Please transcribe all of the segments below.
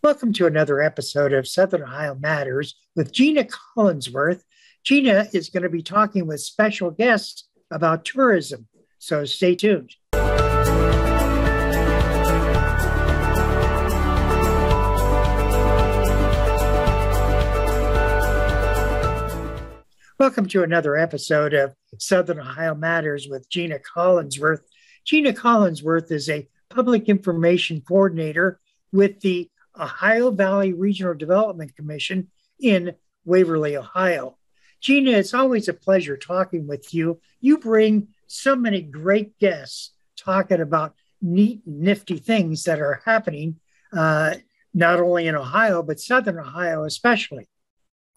Welcome to another episode of Southern Ohio Matters with Gina Collinsworth. Gina is going to be talking with special guests about tourism, so stay tuned. Welcome to another episode of Southern Ohio Matters with Gina Collinsworth. Gina Collinsworth is a public information coordinator with the Ohio Valley Regional Development Commission in Waverly, Ohio. Gina, it's always a pleasure talking with you. You bring so many great guests talking about neat, nifty things that are happening, uh, not only in Ohio, but Southern Ohio especially.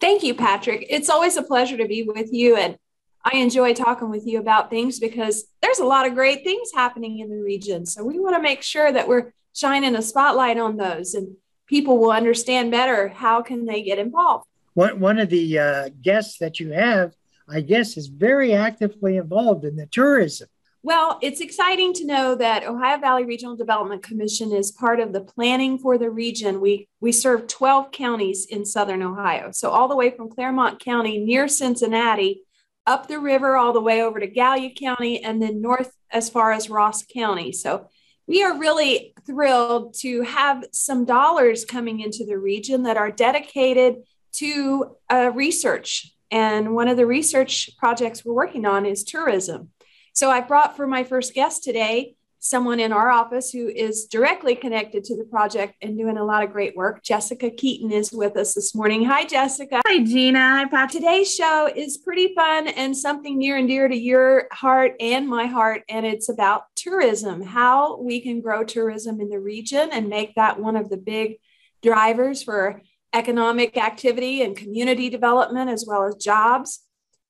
Thank you, Patrick. It's always a pleasure to be with you. And I enjoy talking with you about things because there's a lot of great things happening in the region. So we want to make sure that we're shining a spotlight on those and people will understand better how can they get involved. One, one of the uh, guests that you have, I guess, is very actively involved in the tourism. Well, it's exciting to know that Ohio Valley Regional Development Commission is part of the planning for the region. We we serve 12 counties in southern Ohio. So all the way from Clermont County near Cincinnati up the river all the way over to Gallia County and then north as far as Ross County. So we are really thrilled to have some dollars coming into the region that are dedicated to uh, research. And one of the research projects we're working on is tourism. So I brought for my first guest today someone in our office who is directly connected to the project and doing a lot of great work. Jessica Keeton is with us this morning. Hi, Jessica. Hi, Gina. Hi, Pat. Today's show is pretty fun and something near and dear to your heart and my heart. And it's about tourism, how we can grow tourism in the region and make that one of the big drivers for economic activity and community development as well as jobs.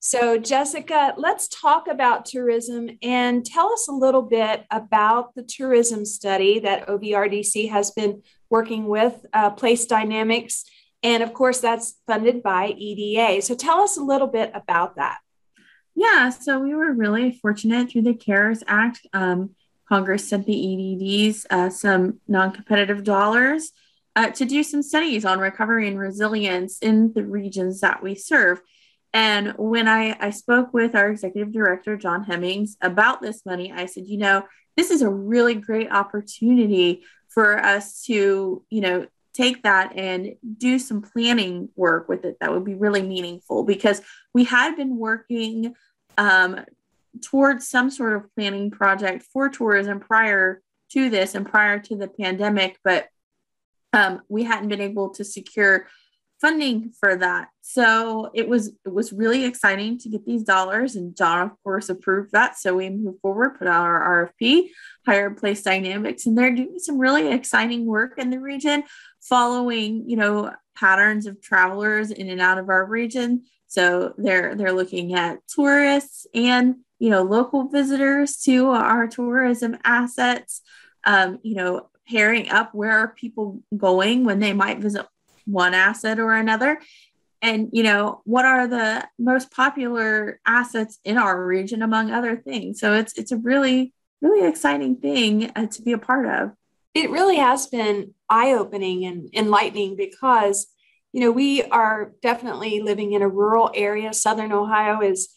So, Jessica, let's talk about tourism and tell us a little bit about the tourism study that OVRDC has been working with, uh, Place Dynamics. And of course, that's funded by EDA. So, tell us a little bit about that. Yeah, so we were really fortunate through the CARES Act. Um, Congress sent the EDDs uh, some non competitive dollars uh, to do some studies on recovery and resilience in the regions that we serve. And when I, I spoke with our executive director, John Hemmings, about this money, I said, you know, this is a really great opportunity for us to, you know, take that and do some planning work with it that would be really meaningful. Because we had been working um, towards some sort of planning project for tourism prior to this and prior to the pandemic, but um, we hadn't been able to secure funding for that. So it was it was really exciting to get these dollars, and John, of course, approved that. So we moved forward, put out our RFP, hired Place Dynamics, and they're doing some really exciting work in the region, following you know patterns of travelers in and out of our region. So they're they're looking at tourists and you know local visitors to our tourism assets. Um, you know, pairing up where are people going when they might visit one asset or another. And you know what are the most popular assets in our region among other things? So it's it's a really really exciting thing uh, to be a part of. It really has been eye-opening and enlightening because you know we are definitely living in a rural area. Southern ohio is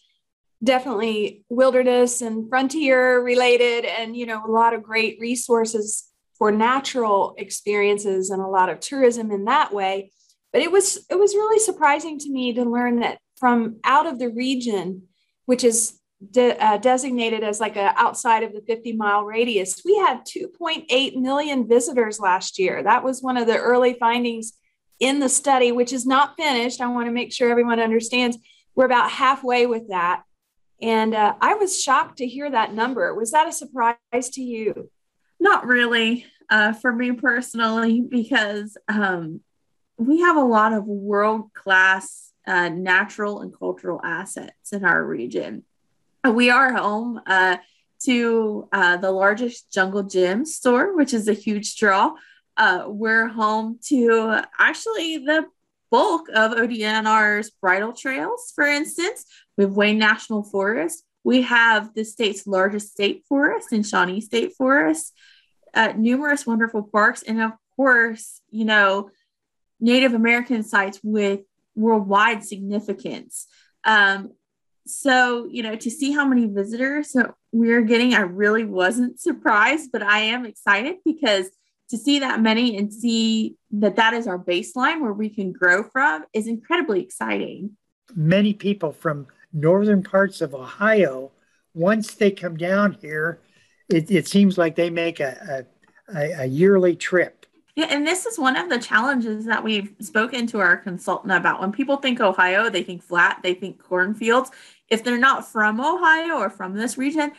definitely wilderness and frontier related and you know a lot of great resources for natural experiences and a lot of tourism in that way. But it was it was really surprising to me to learn that from out of the region, which is de- uh, designated as like a outside of the 50 mile radius, we had 2.8 million visitors last year. That was one of the early findings in the study, which is not finished. I want to make sure everyone understands we're about halfway with that. And uh, I was shocked to hear that number. Was that a surprise to you? Not really uh, for me personally, because um, we have a lot of world class uh, natural and cultural assets in our region. We are home uh, to uh, the largest jungle gym store, which is a huge draw. Uh, we're home to actually the bulk of ODNR's bridle trails, for instance. We have Wayne National Forest. We have the state's largest state forest in Shawnee State Forest uh, numerous wonderful parks, and of course, you know, Native American sites with worldwide significance. Um, so, you know, to see how many visitors we're getting, I really wasn't surprised, but I am excited because to see that many and see that that is our baseline where we can grow from is incredibly exciting. Many people from northern parts of Ohio, once they come down here, it, it seems like they make a, a, a yearly trip. Yeah, and this is one of the challenges that we've spoken to our consultant about. When people think Ohio, they think flat, they think cornfields. If they're not from Ohio or from this region,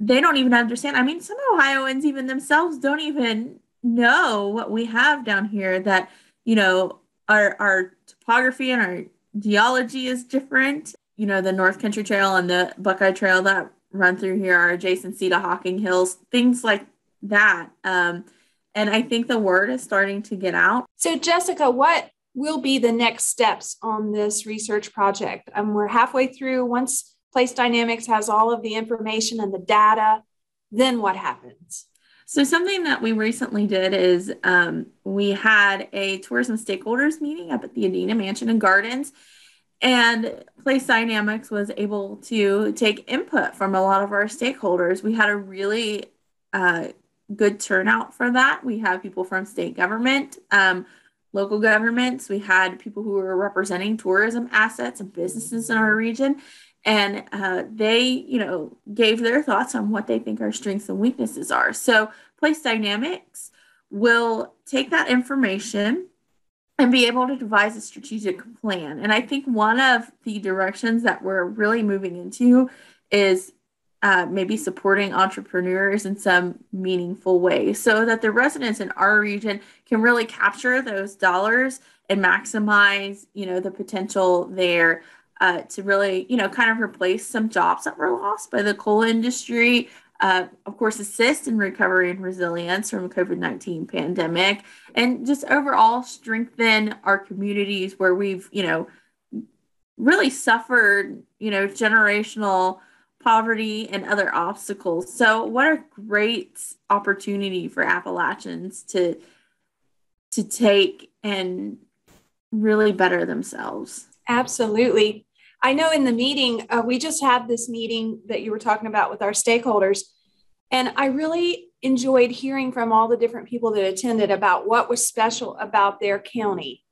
they don't even understand. I mean, some Ohioans, even themselves, don't even know what we have down here that, you know, our, our topography and our geology is different. You know, the North Country Trail and the Buckeye Trail that run through here are adjacency to Hocking Hills, things like that. Um, and I think the word is starting to get out. So, Jessica, what will be the next steps on this research project? Um, we're halfway through. Once Place Dynamics has all of the information and the data, then what happens? So, something that we recently did is um, we had a tourism stakeholders meeting up at the Adena Mansion and Gardens. And Place Dynamics was able to take input from a lot of our stakeholders. We had a really uh, good turnout for that. We have people from state government, um, local governments. We had people who were representing tourism assets and businesses in our region and uh, they you know gave their thoughts on what they think our strengths and weaknesses are so place dynamics will take that information and be able to devise a strategic plan and i think one of the directions that we're really moving into is uh, maybe supporting entrepreneurs in some meaningful way so that the residents in our region can really capture those dollars and maximize you know the potential there uh, to really, you know, kind of replace some jobs that were lost by the coal industry. Uh, of course, assist in recovery and resilience from COVID 19 pandemic, and just overall strengthen our communities where we've, you know, really suffered, you know, generational poverty and other obstacles. So, what a great opportunity for Appalachians to to take and really better themselves. Absolutely. I know in the meeting, uh, we just had this meeting that you were talking about with our stakeholders. And I really enjoyed hearing from all the different people that attended about what was special about their county.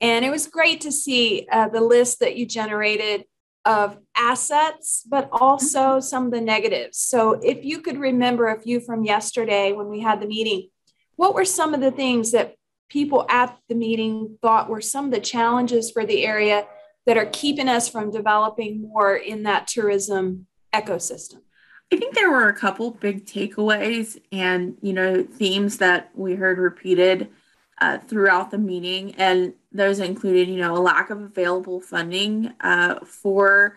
And it was great to see uh, the list that you generated of assets, but also mm-hmm. some of the negatives. So, if you could remember a few from yesterday when we had the meeting, what were some of the things that people at the meeting thought were some of the challenges for the area that are keeping us from developing more in that tourism ecosystem? I think there were a couple big takeaways and you know themes that we heard repeated uh, throughout the meeting, and those included you know a lack of available funding uh, for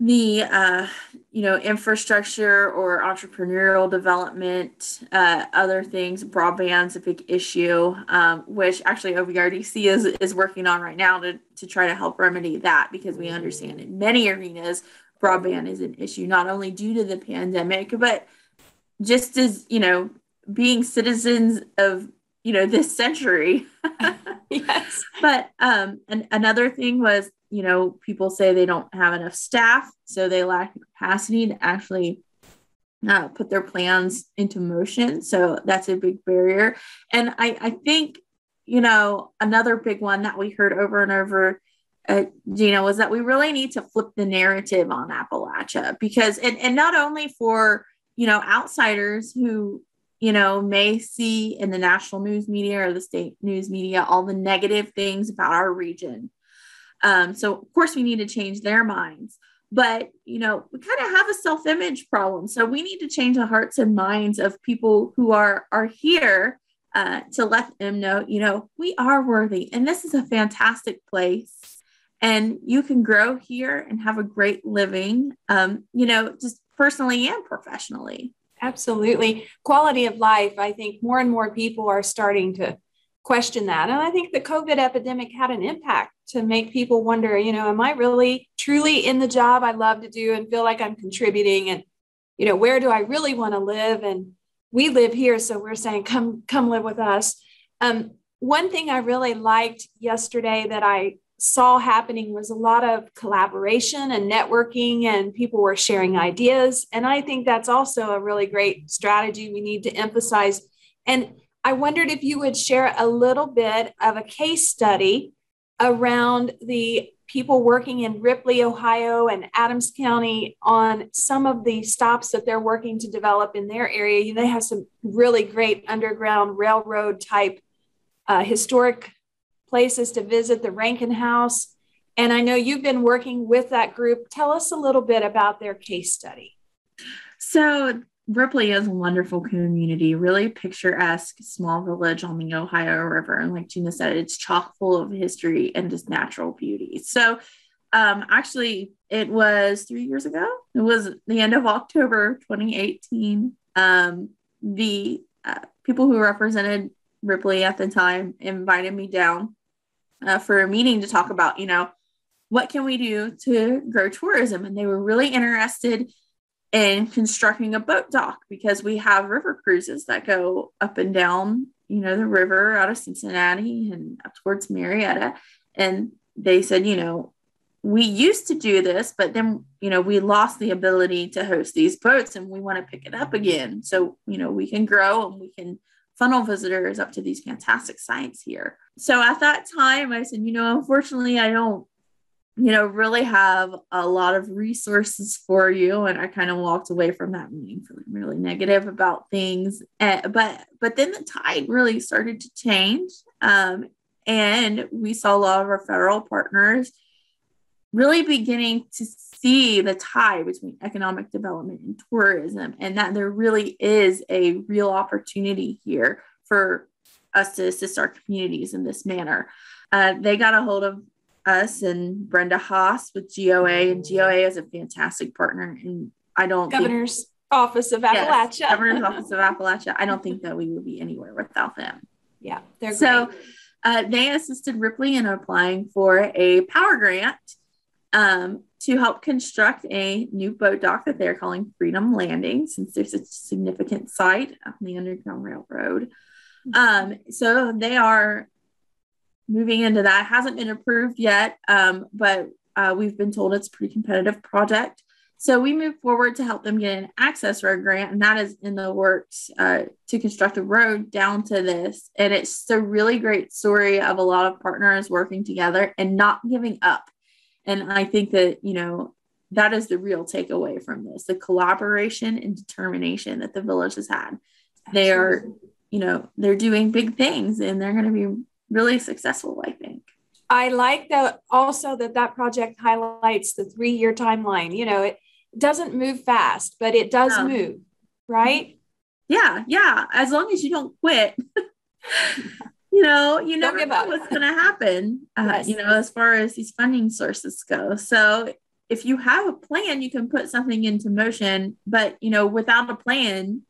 the uh, you know infrastructure or entrepreneurial development uh, other things broadband's a big issue um, which actually ovrdc is, is working on right now to, to try to help remedy that because we understand in many arenas broadband is an issue not only due to the pandemic but just as you know being citizens of you know this century. Yes. But um and another thing was you know, people say they don't have enough staff, so they lack the capacity to actually uh, put their plans into motion. So that's a big barrier. And I, I think, you know, another big one that we heard over and over, uh, Gina, was that we really need to flip the narrative on Appalachia because, and, and not only for, you know, outsiders who, you know, may see in the national news media or the state news media all the negative things about our region um, so of course we need to change their minds. But you know, we kind of have a self-image problem. So we need to change the hearts and minds of people who are are here uh, to let them know, you know, we are worthy, and this is a fantastic place, and you can grow here and have a great living. Um, you know, just personally and professionally. Absolutely, quality of life. I think more and more people are starting to question that. And I think the COVID epidemic had an impact to make people wonder, you know, am I really truly in the job I love to do and feel like I'm contributing? And, you know, where do I really want to live? And we live here, so we're saying, come, come live with us. Um, one thing I really liked yesterday that I saw happening was a lot of collaboration and networking, and people were sharing ideas. And I think that's also a really great strategy we need to emphasize. And I wondered if you would share a little bit of a case study around the people working in Ripley, Ohio, and Adams County on some of the stops that they're working to develop in their area. They have some really great underground railroad type uh, historic places to visit, the Rankin House. And I know you've been working with that group. Tell us a little bit about their case study. So, Ripley is a wonderful community, really picturesque small village on the Ohio River. And like Gina said, it's chock full of history and just natural beauty. So, um, actually, it was three years ago. It was the end of October 2018. Um, the uh, people who represented Ripley at the time invited me down uh, for a meeting to talk about, you know, what can we do to grow tourism? And they were really interested in constructing a boat dock because we have river cruises that go up and down, you know, the river out of Cincinnati and up towards Marietta. And they said, you know, we used to do this, but then, you know, we lost the ability to host these boats and we want to pick it up again. So, you know, we can grow and we can funnel visitors up to these fantastic sites here. So at that time, I said, you know, unfortunately, I don't, you know, really have a lot of resources for you. And I kind of walked away from that meeting feeling really negative about things. Uh, but but then the tide really started to change. Um, and we saw a lot of our federal partners really beginning to see the tie between economic development and tourism, and that there really is a real opportunity here for us to assist our communities in this manner. Uh, they got a hold of us and Brenda Haas with GOA, and GOA is a fantastic partner. And I don't governor's think, office of Appalachia, yes, governor's office of Appalachia. I don't think that we would be anywhere without them. Yeah, they're so. Uh, they assisted Ripley in applying for a power grant um, to help construct a new boat dock that they're calling Freedom Landing, since there's a significant site on the Underground Railroad. Um, so they are moving into that. Hasn't been approved yet, um, but uh, we've been told it's a pretty competitive project. So we move forward to help them get an access road grant, and that is in the works uh, to construct a road down to this. And it's a really great story of a lot of partners working together and not giving up. And I think that, you know, that is the real takeaway from this the collaboration and determination that the village has had. They are, you know, they're doing big things and they're going to be really successful, I think. I like that also that that project highlights the three year timeline. You know, it doesn't move fast, but it does no. move, right? Yeah, yeah. As long as you don't quit. you know, you never know up. what's going to happen, uh, yes. you know, as far as these funding sources go. So if you have a plan, you can put something into motion, but, you know, without a plan,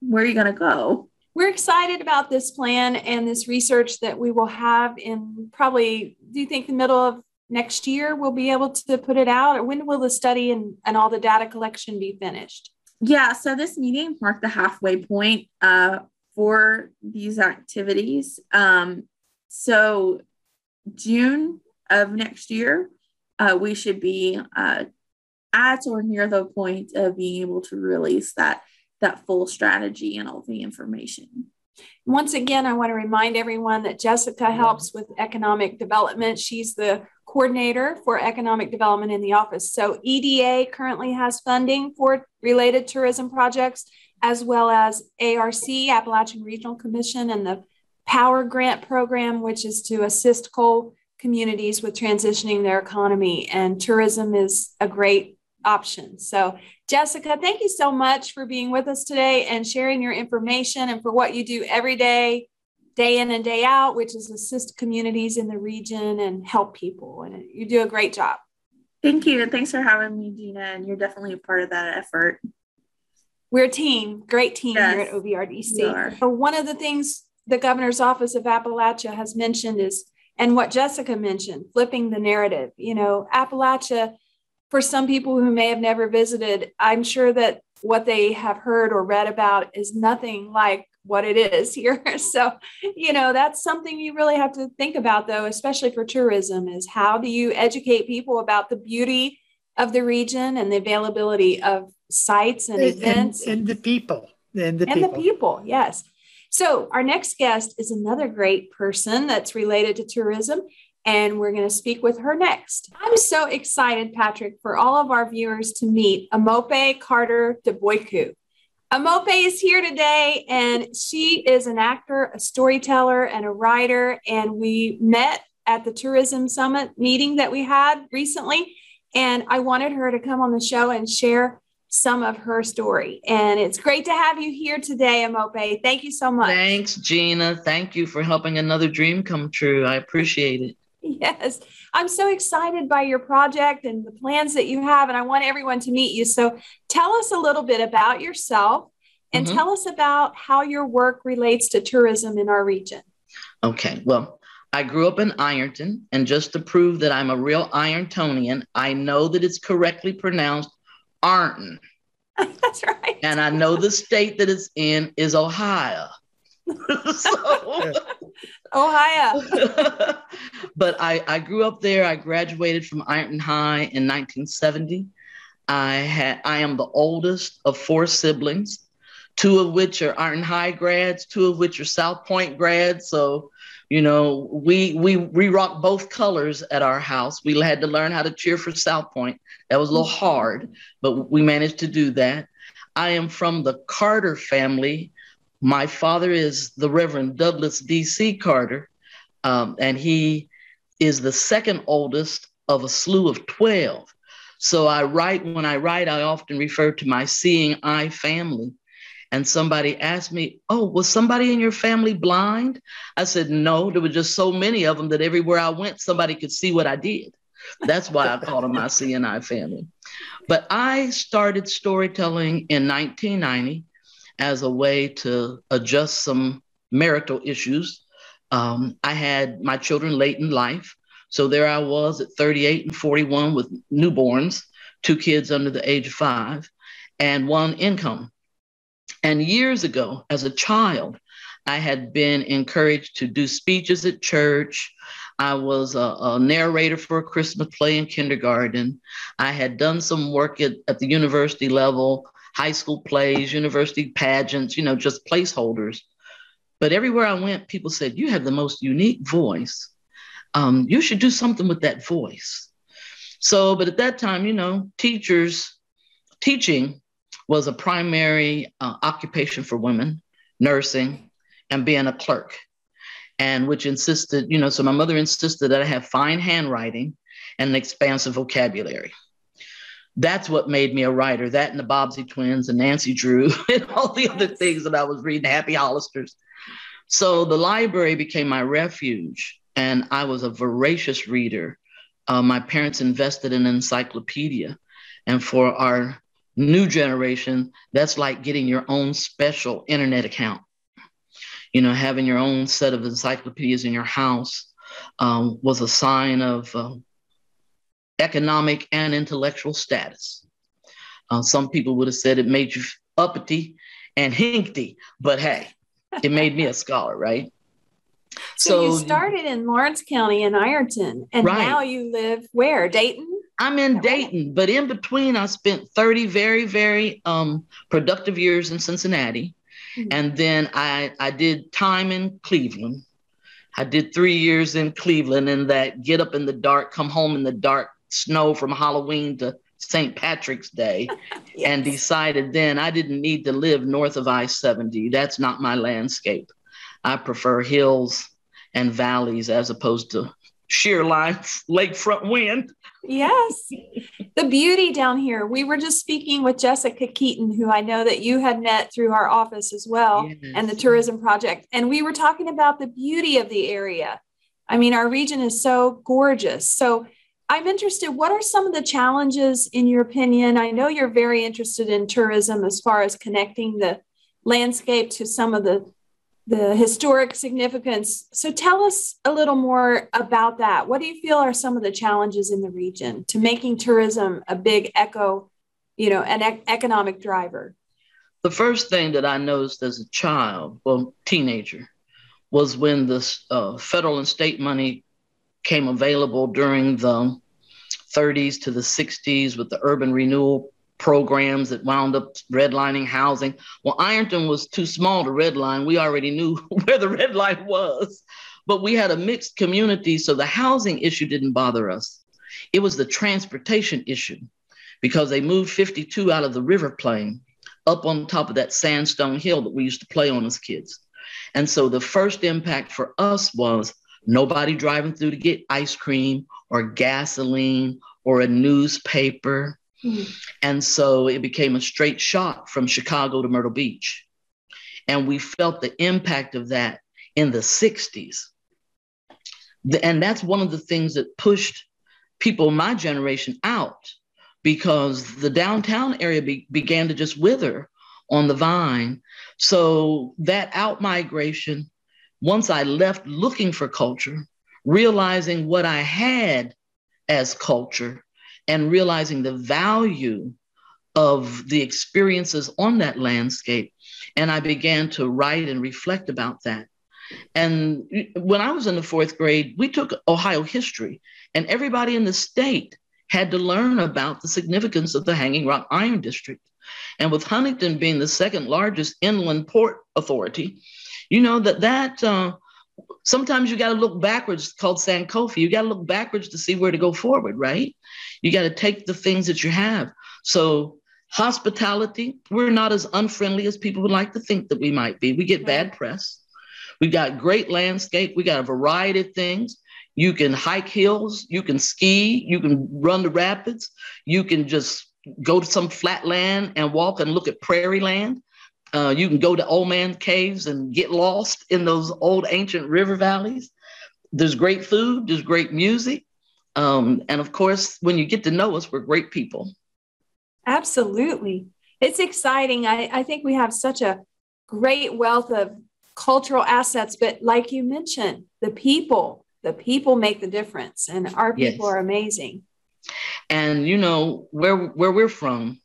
where are you going to go? We're excited about this plan and this research that we will have in probably, do you think the middle of next year we'll be able to put it out? Or when will the study and, and all the data collection be finished? Yeah, so this meeting marked the halfway point. Uh, for these activities. Um, so, June of next year, uh, we should be uh, at or near the point of being able to release that that full strategy and all the information. Once again, I want to remind everyone that Jessica helps with economic development. She's the coordinator for economic development in the office. So EDA currently has funding for related tourism projects as well as ARC, Appalachian Regional Commission, and the Power Grant Program, which is to assist coal communities with transitioning their economy. And tourism is a great option. So, Jessica, thank you so much for being with us today and sharing your information and for what you do every day, day in and day out, which is assist communities in the region and help people. And you do a great job. Thank you. And thanks for having me, Gina. And you're definitely a part of that effort. We're a team, great team yes, here at OVRDC. So one of the things the governor's office of Appalachia has mentioned is, and what Jessica mentioned, flipping the narrative. You know, Appalachia, for some people who may have never visited, I'm sure that what they have heard or read about is nothing like what it is here. So, you know, that's something you really have to think about, though, especially for tourism, is how do you educate people about the beauty of the region and the availability of sites and, and events and, and, the people and the and people. the people. Yes. So, our next guest is another great person that's related to tourism, and we're going to speak with her next. I'm so excited, Patrick, for all of our viewers to meet Amope Carter de Boyku. Omope is here today, and she is an actor, a storyteller, and a writer. And we met at the Tourism Summit meeting that we had recently. And I wanted her to come on the show and share some of her story. And it's great to have you here today, Omope. Thank you so much. Thanks, Gina. Thank you for helping another dream come true. I appreciate it. Yes, I'm so excited by your project and the plans that you have, and I want everyone to meet you. So, tell us a little bit about yourself and mm-hmm. tell us about how your work relates to tourism in our region. Okay, well, I grew up in Ironton, and just to prove that I'm a real Irontonian, I know that it's correctly pronounced Arnton. That's right. And I know the state that it's in is Ohio. so, Ohio. but I, I grew up there. I graduated from Ironton High in 1970. I had I am the oldest of four siblings, two of which are Ironton High grads, two of which are South Point grads. So, you know, we we we rock both colors at our house. We had to learn how to cheer for South Point. That was a little mm-hmm. hard, but we managed to do that. I am from the Carter family my father is the Reverend Douglas D.C. Carter, um, and he is the second oldest of a slew of 12. So I write, when I write, I often refer to my seeing eye family. And somebody asked me, Oh, was somebody in your family blind? I said, No, there were just so many of them that everywhere I went, somebody could see what I did. That's why I called them my seeing eye family. But I started storytelling in 1990 as a way to adjust some marital issues. Um, I had my children late in life. So there I was at 38 and 41 with newborns, two kids under the age of five, and one income. And years ago, as a child, I had been encouraged to do speeches at church. I was a, a, narrator for a Christmas play in kindergarten. I had done some work at, at the university level high school plays, university pageants, you know, just placeholders. But everywhere I went, people said, You have the most unique voice. Um, you should do something with that voice. So, but at that time, you know, teachers, teaching was a primary uh, occupation for women, nursing, and being a clerk. And which insisted, you know, so my mother insisted that I have fine handwriting and an expansive vocabulary that's what made me a writer. That and the Bobbsey twins and Nancy Drew and all the other things that I was reading, Happy Hollisters. So the library became my refuge, and I was a voracious reader. Uh, my parents invested in an encyclopedia, and for our new generation, that's like getting your own special internet account. You know, having your own set of encyclopedias in your house um, was a sign of uh, economic and intellectual status. Uh, some people would have said it made you uppity and hinkty, but hey, it made me a scholar, right? So, so, you started in Lawrence County in Ironton, and right. now you live where? Dayton? I'm in Dayton, but in between, I spent 30 very, very um, productive years in Cincinnati. Mm-hmm. And then I, I did time in Cleveland. I did three years in Cleveland in that get up in the dark, come home in the dark snow from Halloween to St. Patrick's Day yes. and decided then I didn't need to live north of I 70. That's not my landscape. I prefer hills and valleys as opposed to sheer lines, lakefront wind. Yes. the beauty down here. We were just speaking with Jessica Keeton, who I know that you had met through our office as well, yes. and the tourism project. And we were talking about the beauty of the area. I mean, our region is so gorgeous. So, I'm interested, what are some of the challenges in your opinion? I know you're very interested in tourism as far as connecting the landscape to some of the the historic significance. So tell us a little more about that. What do you feel are some of the challenges in the region to making tourism a big echo, you know, an e- economic driver? The first thing that I noticed as a child, well, teenager, was when the uh, federal and state money came available during the 30s to the 60s with the urban renewal programs that wound up redlining housing. Well, Ironton was too small to redline. We already knew where the red line was, but we had a mixed community, so the housing issue didn't bother us. It was the transportation issue because they moved 52 out of the river plain up on top of that sandstone hill that we used to play on as kids. And so the first impact for us was nobody driving through to get ice cream or gasoline or a newspaper. Mm-hmm. And so it became a straight shot from Chicago to Myrtle Beach. And we felt the impact of that in the 60s. The, And that's one of the things that pushed people my generation out because the downtown area be- began to just wither on the vine. So that out migration, once I left looking for culture, realizing what I had as culture and realizing the value of the experiences on that landscape. And I began to write and reflect about that. And when I was in the fourth grade, we took Ohio history, and everybody in the state had to learn about the significance of the Hanging Rock Iron District. And with Huntington being the second largest inland port authority, you know that that uh, sometimes you got to look backwards called Sankofa. You got to look backwards to see where to go forward, right? You got to take the things that you have. So hospitality, we're not as unfriendly as people would like to think that we might be. We get bad press. We got great landscape. We got a variety of things. You can hike hills, you can ski, you can run the rapids, you can just go to some flat land and walk and look at prairie land. Uh, you can go to old man caves and get lost in those old ancient river valleys. There's great food, there's great music. Um, and of course, when you get to know us, we're great people. Absolutely. It's exciting. I, I think we have such a great wealth of cultural assets, but like you mentioned, the people, the people make the difference, and our people yes. are amazing. And you know, where where we're from,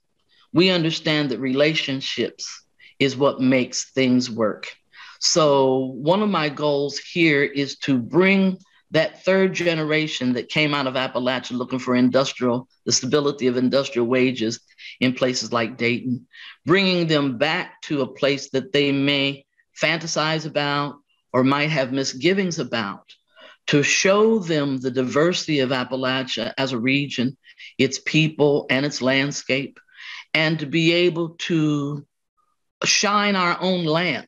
we understand that relationships is what makes things work. So, one of my goals here is to bring that third generation that came out of Appalachia looking for industrial, the stability of industrial wages in places like Dayton, bringing them back to a place that they may fantasize about or might have misgivings about, to show them the diversity of Appalachia as a region, its people, and its landscape, and to be able to shine our own lamp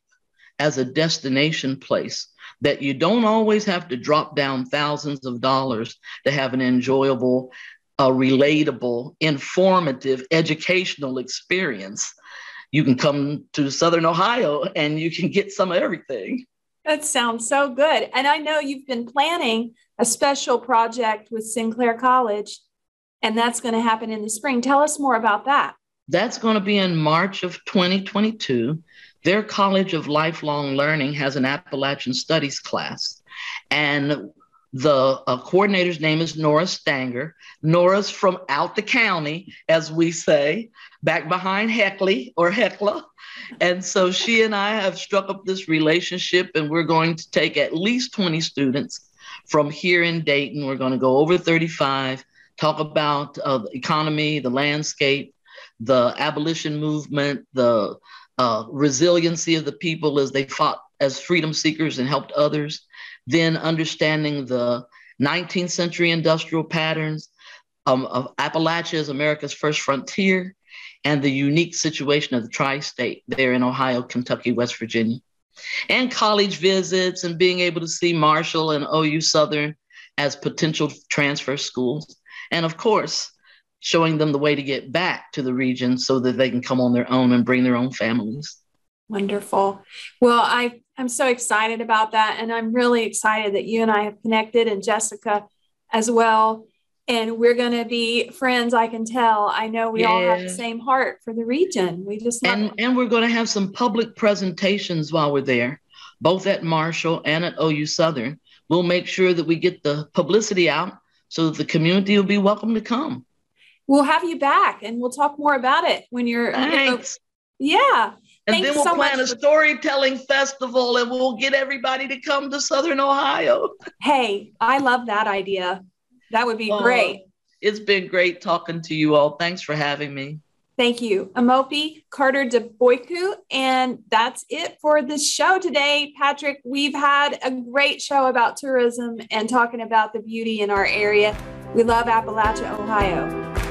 as a destination place that you don't always have to drop down thousands of dollars to have an enjoyable, a relatable, informative, educational experience. You can come to Southern Ohio and you can get some of everything. That sounds so good. And I know you've been planning a special project with Sinclair College, and that's going to happen in the spring. Tell us more about that. That's going to be in March of 2022. Their College of Lifelong Learning has an Appalachian Studies class. And the uh, coordinator's name is Nora Stanger. Nora's from out the county, as we say, back behind Heckley or Hecla. And so she and I have struck up this relationship, and we're going to take at least 20 students from here in Dayton. We're going to go over 35, talk about uh, the economy, the landscape, the abolition movement, the uh, resiliency of the people as they fought as freedom seekers and helped others, then understanding the 19th century industrial patterns um, of Appalachia as America's first frontier, and the unique situation of the tri state there in Ohio, Kentucky, West Virginia. And college visits and being able to see Marshall and OU Southern as potential transfer schools. And of course, showing them the way to get back to the region so that they can come on their own and bring their own families. Wonderful. Well, I, I'm so excited about that. And I'm really excited that you and I have connected and Jessica as well. And we're going to be friends, I can tell. I know we yeah. all have the same heart for the region. We just and, and we're going to have some public presentations while we're there, both at Marshall and at OU Southern. We'll make sure that we get the publicity out so that the community will be welcome to come we'll have you back and we'll talk more about it when you're Thanks. Yeah. And Thanks then we'll so plan a storytelling festival and we'll get everybody to come to Southern Ohio. Hey, I love that idea. That would be Oh, great. It's been great talking to you all. Thanks for having me. Thank you, Omope Carter Daboiku. And that's it for the show today. Patrick, we've had a great show about tourism and talking about the beauty in our area. We love Appalachia, Ohio.